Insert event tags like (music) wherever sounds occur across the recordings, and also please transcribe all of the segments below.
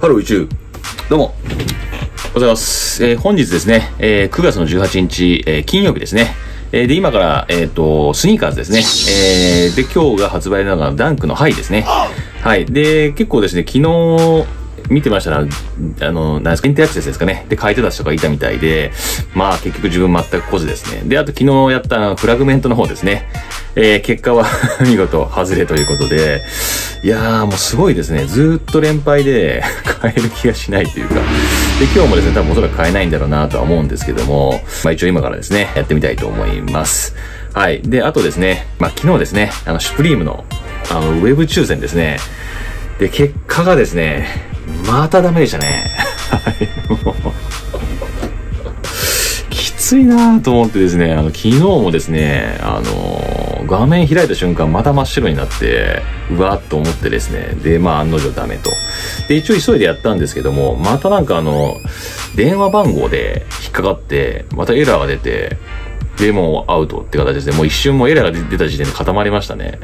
ハロー宇宙。どうも。おはようございます。えー本日ですね、えー9月の18日、えー金曜日ですね。えーで、今から、えっ、と、 SNKRSですね。えーで、今日が発売なのがダンクのハイですね。はい。で、結構ですね、昨日、見てましたら、あの、ナイスインターアクセスですかね。で、買えてた人がいたみたいで、まあ結局自分全く来ずですね。で、あと昨日やったフラグメントの方ですね。えー結果は (laughs) 見事外れということで、いやーもうすごいですね。ずっと連敗で (laughs) 買える気がしないというか。で、今日もですね、多分おそらく買えないんだろうなとは思うんですけども、まあ一応今からですね、やってみたいと思います。はい。で、あとですね、まあ昨日ですね、あの、シュプリームの、あの、ウェブ抽選ですね。で、結果がですね、またダメでしたね。はい。もうきついなぁと思ってですね、あの、昨日もですね、あの、画面開いた瞬間また真っ白になって、うわーっと思ってですね、で、まあ案の定ダメと。で、一応急いでやったんですけども、またなんかあの、電話番号で引っかかって、またエラーが出て、で、もアウトって形で、もう一瞬もエラーが出た時点で固まりましたね。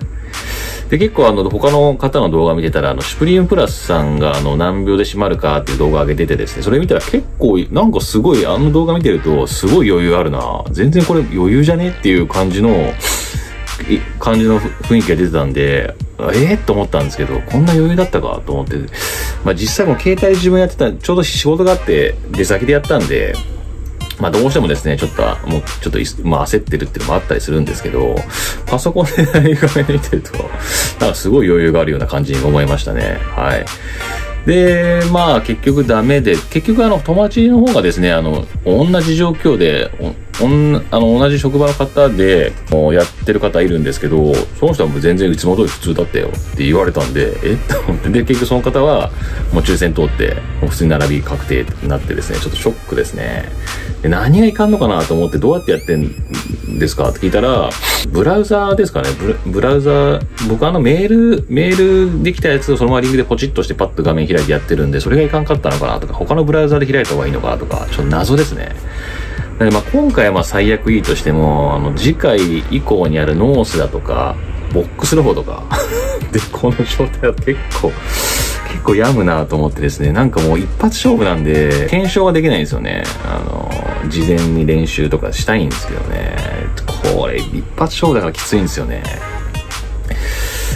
で、結構あの、他の方の動画見てたら、あの、シュプリームプラスさんが、あの、何秒で閉まるかっていう動画上げててですね、それ見たら結構、なんかすごい、あの動画見てると、すごい余裕あるな全然これ余裕じゃねっていう感じの、感じの雰囲気が出てたんで、ええと思ったんですけど、こんな余裕だったか？と思って、まあ実際も携帯自分やってた、ちょうど仕事があって、出先でやったんで、まあどうしてもですね、ちょっと、もうちょっと、まあ焦ってるっていうのもあったりするんですけど、パソコンで何画面見てると、なんかすごい余裕があるような感じに思いましたね。はい。で、まあ結局ダメで、結局あの友達の方がですね、あの、同じ状況で、おんあの同じ職場の方でもやってる方いるんですけど、その人はもう全然いつも通り普通だったよって言われたんで、え？と思って、で、結局その方はもう抽選通って、もう普通に並び確定になってですね、ちょっとショックですね。で何がいかんのかなと思って、どうやってやってんですか？って聞いたら、ブラウザーですかねブラウザー、僕あのメール、メールできたやつをそのままリンクでポチッとしてパッと画面開いてやってるんで、それがいかんかったのかなとか、他のブラウザーで開いた方がいいのかなとか、ちょっと謎ですね。なのでまあ今回はまあ最悪いいとしても、あの次回以降にあるノースだとか、ボックスの方とか、(laughs) で、この状態は結構、結構病むなと思ってですね、なんかもう一発勝負なんで、検証はできないんですよね。あの、事前に練習とかしたいんですけどね。これ、一発勝負だからきついんですよね。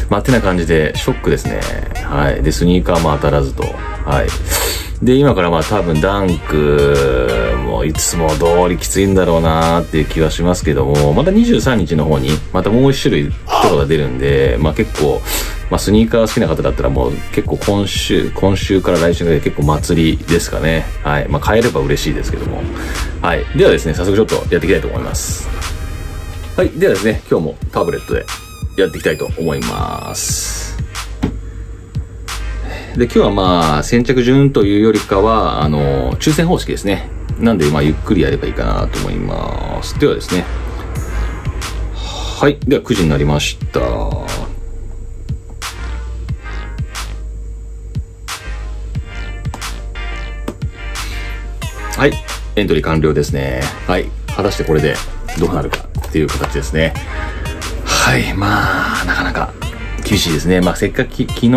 まあ、てな感じで、ショックですね。はい。で、スニーカーも当たらずと。はい。で、今からまあ多分ダンクもいつも通りきついんだろうなーっていう気はしますけども、また23日の方にまたもう一種類とかが出るんで、まあ結構、まあスニーカー好きな方だったらもう結構今週、今週から来週まで結構祭りですかね。はい。まあ買えれば嬉しいですけども。はい。ではですね、早速ちょっとやっていきたいと思います。はい。ではですね、今日もタブレットでやっていきたいと思います。で、今日はまあ、先着順というよりかは、あの、抽選方式ですね。なんで、まあ、ゆっくりやればいいかなと思います。ではですね。はい。では、9時になりました。はい。エントリー完了ですね。はい。果たしてこれでどうなるかっていう形ですね。はい。まあ、なかなか厳しいですね。まあ、せっかく昨日、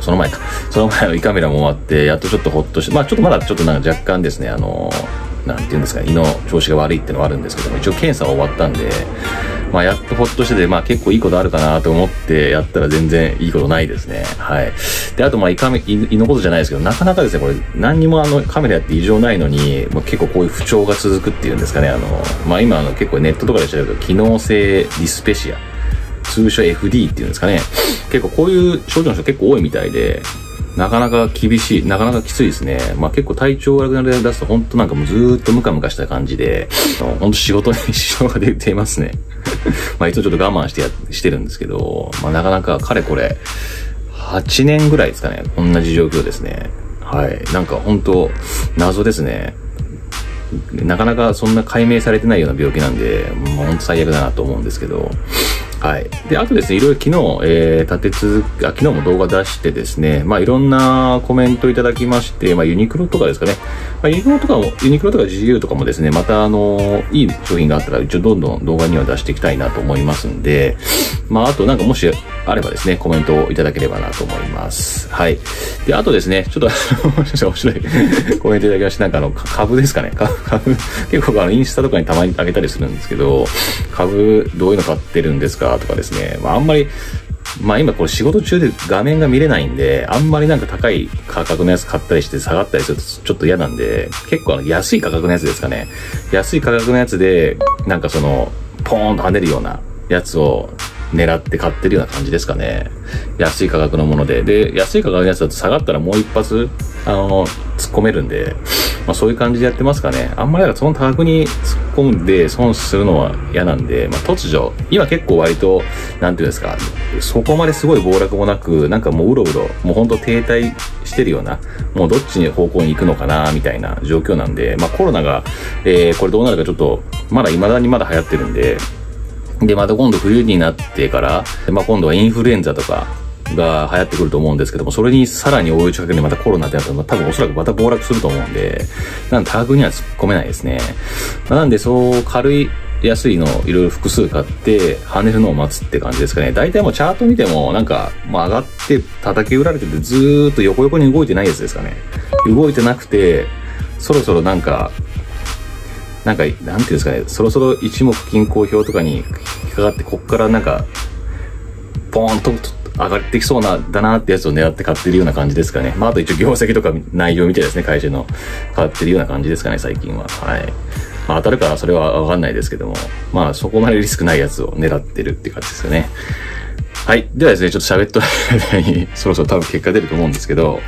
その前か。その前の胃カメラも終わって、やっとちょっとほっとして、まあ、ちょっとまだちょっとなんか若干ですね、あの、なんていうんですか、胃の調子が悪いっていうのはあるんですけども、一応検査は終わったんで、まあ、やっとほっとしてて、まあ、結構いいことあるかなと思ってやったら全然いいことないですね。はい。で、あと、まあ、胃カメ、胃のことじゃないですけど、なかなかですね、これ、何にもあの、カメラやって異常ないのに、まあ、結構こういう不調が続くっていうんですかね、あの、まあ、今、あの、結構ネットとかで調べると、機能性ディスペシア。通称 FD っていうんですかね。結構こういう症状の人結構多いみたいで、なかなか厳しい、なかなかきついですね。まあ結構体調悪くなり出すと本当なんかもうずーっとムカムカした感じで、本当仕事に支障が出ていますね。(laughs) まあいつもちょっと我慢してや、してるんですけど、まあなかなかかれこれ、8年ぐらいですかね。同じ状況ですね。はい。なんか本当謎ですね。なかなかそんな解明されてないような病気なんで、もう本当最悪だなと思うんですけど、はい。で、あとですね、いろいろ昨日、えー、立て続け、昨日も動画出してですね、まあいろんなコメントいただきまして、まあユニクロとかですかね。まあユニクロとかも、ユニクロとか GU とかもですね、またあの、いい商品があったら一応どんどん動画には出していきたいなと思いますんで、まああとなんかもしあればですね、コメントをいただければなと思います。はい。で、あとですね、ちょっと (laughs) 面白い (laughs) コメントいただきまして、なんかあの、株ですかね。株、結構あの、インスタとかにたまにあげたりするんですけど、株どういうの買ってるんですかとかですね。まああんまり、まあ今これ仕事中で画面が見れないんで、あんまりなんか高い価格のやつ買ったりして下がったりするとちょっと嫌なんで、結構あの安い価格のやつですかね。安い価格のやつで、なんかその、ポーンと跳ねるようなやつを狙って買ってるような感じですかね。安い価格のもので。で、安い価格のやつだと下がったらもう一発、あの、突っ込めるんで、まあそういう感じでやってますかね。あんまりその価格に突っ込んで損するのは嫌なんで、まあ突如、今結構割と、なんていうんですか、そこまですごい暴落もなく、なんかもううろうろ、もうほんと停滞してるような、もうどっちに方向に行くのかな、みたいな状況なんで、まあコロナが、えー、これどうなるかちょっと、まだ未だにまだ流行ってるんで、で、また今度冬になってから、まあ、今度はインフルエンザとかが流行ってくると思うんですけども、それにさらに追い打ちかけてまたコロナってなったら、多分おそらくまた暴落すると思うんで、なんで価格には突っ込めないですね。なんでそう軽い安いのをいろいろ複数買って跳ねるのを待つって感じですかね。大体もうチャート見てもなんか、もう上がって叩き売られててずーっと横横に動いてないやつですかね。動いてなくて、そろそろなんかなんか、なんていうんですかね、そろそろ一目均衡表とかに引っかかって、こっからなんか、ポーンと上がってきそうな、だなってやつを狙って買ってるような感じですかね。まあ、あと一応業績とか内容見てですね、会社の買ってるような感じですかね、最近は。はい。まあ、当たるからそれはわかんないですけども、まあ、そこまでリスクないやつを狙ってるって感じですよね。はい。ではですね、ちょっと喋っとる間に、そろそろ多分結果出ると思うんですけど、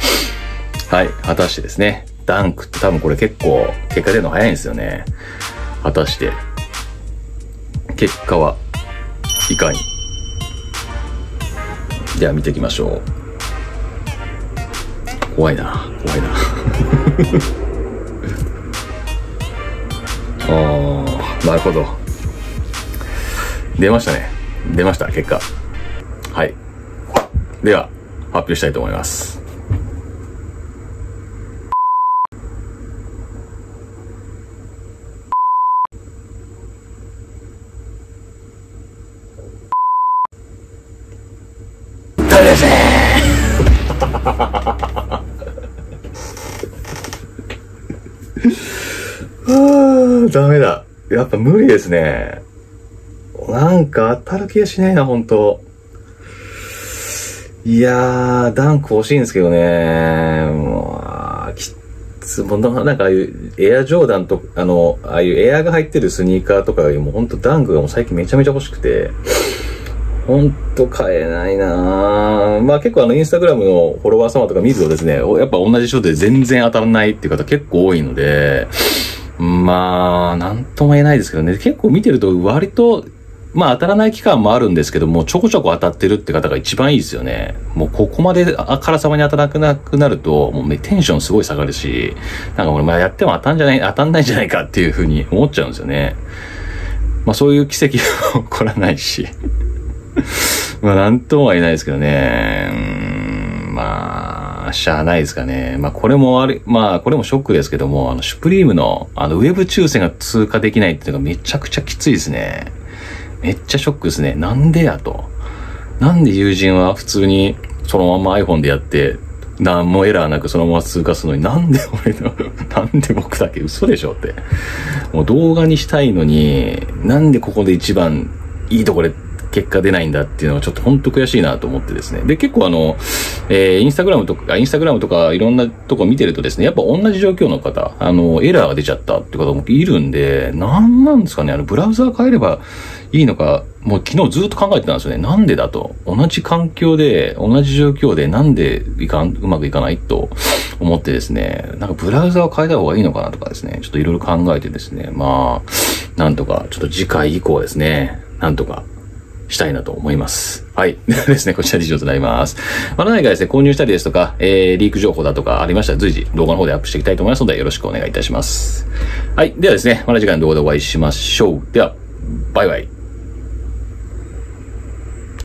はい。果たしてですね、ダンクって多分これ結構結果出るの早いんですよね。果たして、結果はいかに。では見ていきましょう。怖いな、怖いな。(laughs) あー、なるほど。出ましたね。出ました、結果。はい。では、発表したいと思います。あダメだ。やっぱ無理ですね。なんか当たる気がしないな、ほんと。いやー、ダンク欲しいんですけどね。もう、きつ、もうなんかああいうエアジョーダンと、あの、ああいうエアが入ってるスニーカーとかよりもほんとダンクがもう最近めちゃめちゃ欲しくて。ほんと買えないなまあ結構あのインスタグラムのフォロワー様とか見るとですね、やっぱ同じ人で全然当たらないっていう方結構多いので、まあ、なんとも言えないですけどね、結構見てると割と、まあ当たらない期間もあるんですけども、ちょこちょこ当たってるって方が一番いいですよね。もうここまであからさまに当たらなくなると、もうねテンションすごい下がるし、なんか俺まあやっても当たんじゃない、当たんないんじゃないかっていうふうに思っちゃうんですよね。まあそういう奇跡が起こらないし。(laughs) まあ、なんとも言えないですけどね。うん、まあ、しゃあないですかね。まあ、これもあれ、まあ、これもショックですけども、あの、シュプリームの、あの、ウェブ抽選が通過できないっていうのがめちゃくちゃきついですね。めっちゃショックですね。なんでやと。なんで友人は普通にそのまま iPhone でやって、何もエラーなくそのまま通過するのになんで俺の、(laughs) なんで僕だけ嘘でしょって。もう動画にしたいのに、なんでここで一番いいとこで結果出ないんだっていうのはちょっと本当悔しいなと思ってですね。で、結構あの、えー、インスタグラムとか、インスタグラムとかいろんなとこ見てるとですね、やっぱ同じ状況の方、あの、エラーが出ちゃったって方もいるんで、なんなんですかね、あの、ブラウザー変えればいいのか、もう昨日ずっと考えてたんですよね。なんでだと。同じ環境で、同じ状況でなんでいかん、うまくいかないと思ってですね、なんかブラウザを変えた方がいいのかなとかですね、ちょっといろいろ考えてですね、まあ、なんとか、ちょっと次回以降ですね、なんとかしたいなと思います。はい。で (laughs) はですね、こちらで以上となります。まだ何かですね、購入したりですとか、えー、リーク情報だとかありましたら随時動画の方でアップしていきたいと思いますのでよろしくお願いいたします。はい。ではですね、また次回の動画でお会いしましょう。では、バイバイ。